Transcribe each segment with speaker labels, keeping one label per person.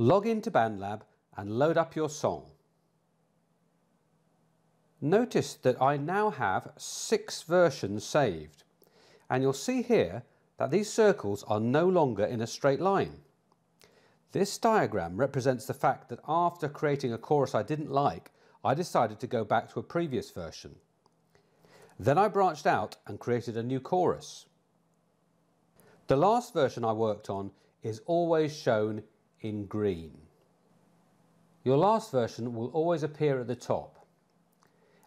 Speaker 1: Log into BandLab and load up your song. Notice that I now have six versions saved and you'll see here that these circles are no longer in a straight line. This diagram represents the fact that after creating a chorus I didn't like, I decided to go back to a previous version. Then I branched out and created a new chorus. The last version I worked on is always shown in green. Your last version will always appear at the top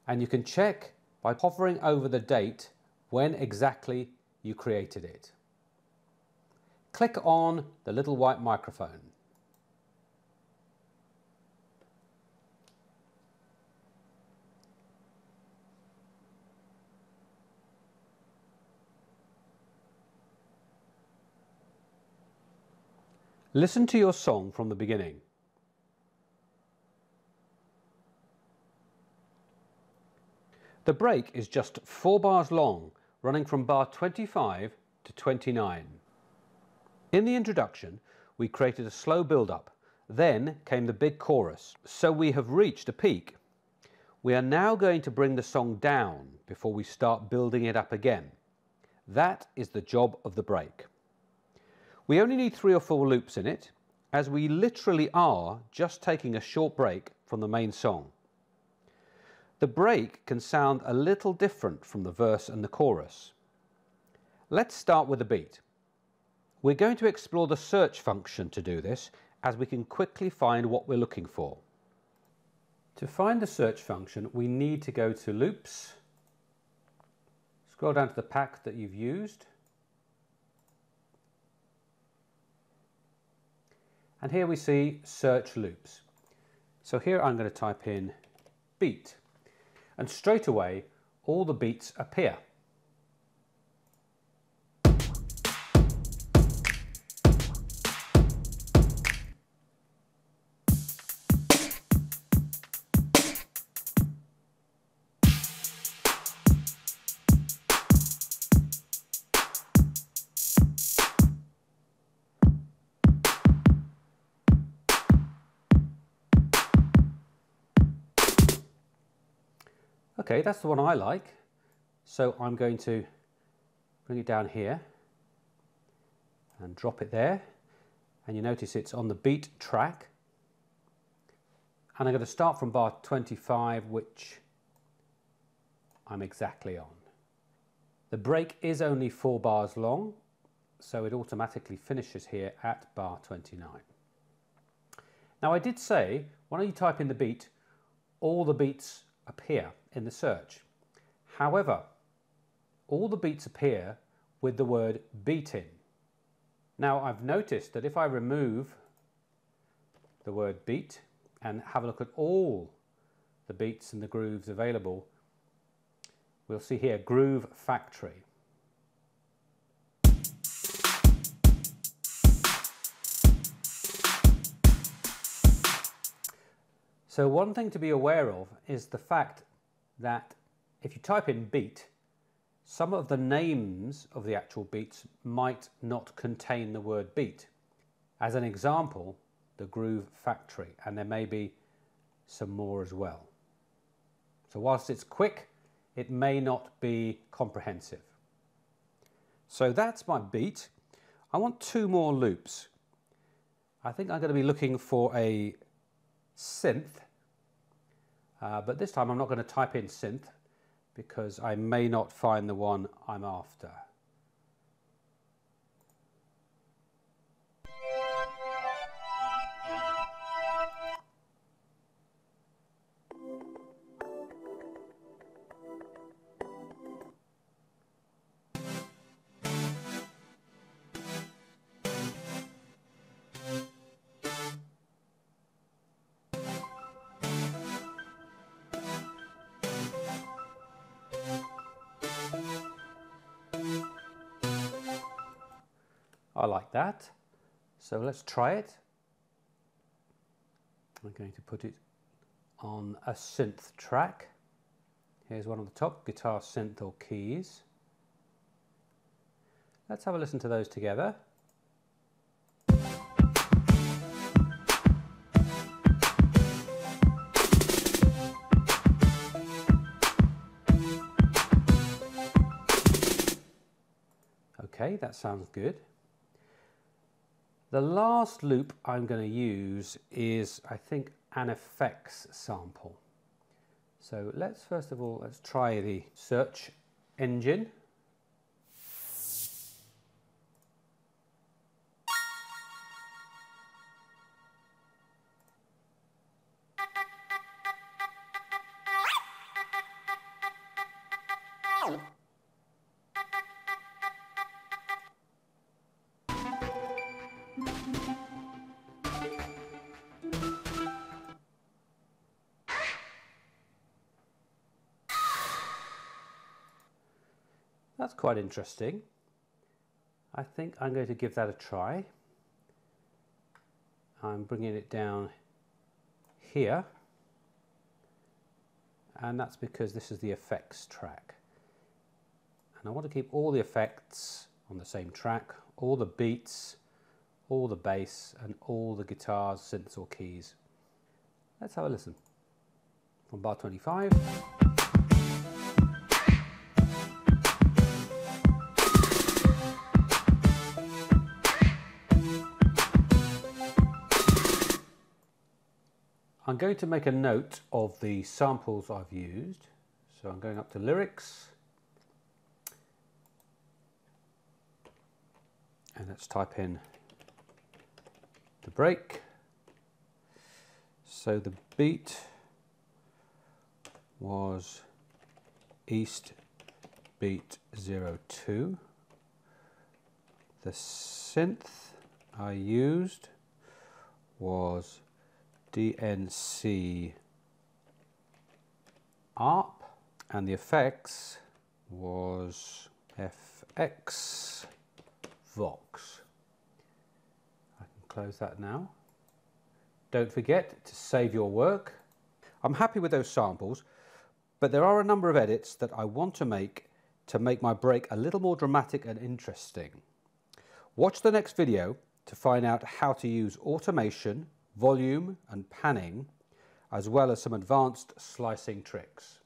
Speaker 1: and you can check by hovering over the date when exactly you created it. Click on the little white microphone. Listen to your song from the beginning. The break is just four bars long, running from bar 25 to 29. In the introduction, we created a slow build-up. Then came the big chorus. So we have reached a peak. We are now going to bring the song down before we start building it up again. That is the job of the break. We only need three or four loops in it, as we literally are just taking a short break from the main song. The break can sound a little different from the verse and the chorus. Let's start with the beat. We're going to explore the search function to do this, as we can quickly find what we're looking for. To find the search function, we need to go to Loops, scroll down to the pack that you've used, And here we see search loops. So here I'm going to type in beat and straight away all the beats appear. Okay, that's the one I like. So I'm going to bring it down here and drop it there. And you notice it's on the beat track. And I'm going to start from bar 25, which I'm exactly on. The break is only four bars long, so it automatically finishes here at bar 29. Now I did say, when you type in the beat, all the beats appear in the search. However, all the beats appear with the word beat in. Now I've noticed that if I remove the word beat and have a look at all the beats and the grooves available, we'll see here Groove Factory. So one thing to be aware of is the fact that if you type in beat, some of the names of the actual beats might not contain the word beat. As an example, the Groove Factory, and there may be some more as well. So whilst it's quick, it may not be comprehensive. So that's my beat. I want two more loops. I think I'm going to be looking for a synth. Uh, but this time I'm not going to type in synth because I may not find the one I'm after. I like that. So let's try it. I'm going to put it on a synth track. Here's one on the top, guitar, synth or keys. Let's have a listen to those together. Okay, that sounds good. The last loop I'm going to use is, I think, an effects sample. So let's first of all, let's try the search engine. That's quite interesting. I think I'm going to give that a try. I'm bringing it down here. And that's because this is the effects track. And I want to keep all the effects on the same track all the beats all the bass and all the guitars synths or keys. Let's have a listen. From bar 25 I'm going to make a note of the samples I've used. So I'm going up to lyrics. And let's type in the break. So the beat was East Beat 02. The synth I used was DNC ARP and the effects was FX Vox. I can close that now. Don't forget to save your work. I'm happy with those samples, but there are a number of edits that I want to make to make my break a little more dramatic and interesting. Watch the next video to find out how to use automation volume and panning, as well as some advanced slicing tricks.